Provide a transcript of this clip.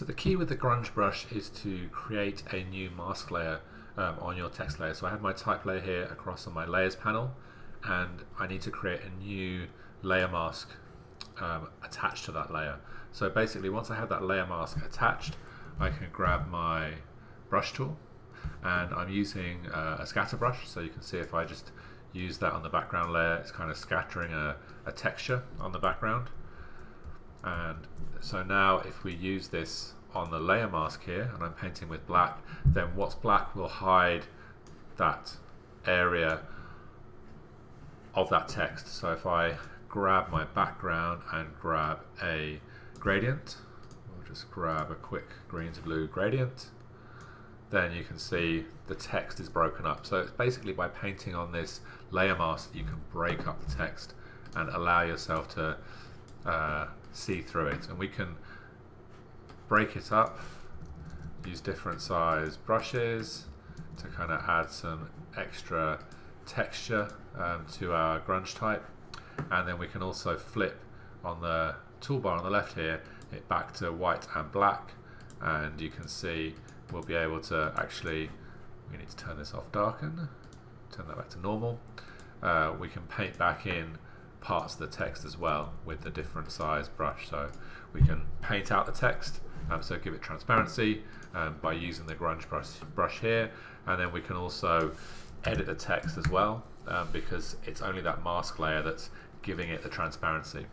So the key with the grunge brush is to create a new mask layer um, on your text layer. So I have my type layer here across on my layers panel and I need to create a new layer mask um, attached to that layer. So basically once I have that layer mask attached I can grab my brush tool and I'm using uh, a scatter brush so you can see if I just use that on the background layer it's kind of scattering a, a texture on the background and so now if we use this on the layer mask here and I'm painting with black then what's black will hide that area of that text. So if I grab my background and grab a gradient we'll just grab a quick green to blue gradient then you can see the text is broken up. So it's basically by painting on this layer mask that you can break up the text and allow yourself to uh, see through it. And we can break it up use different size brushes to kind of add some extra texture um, to our grunge type. And then we can also flip on the toolbar on the left here it back to white and black. And you can see we'll be able to actually we need to turn this off darken turn that back to normal. Uh, we can paint back in parts of the text as well with the different size brush. So we can paint out the text, um, so give it transparency um, by using the grunge brush, brush here, and then we can also edit the text as well um, because it's only that mask layer that's giving it the transparency.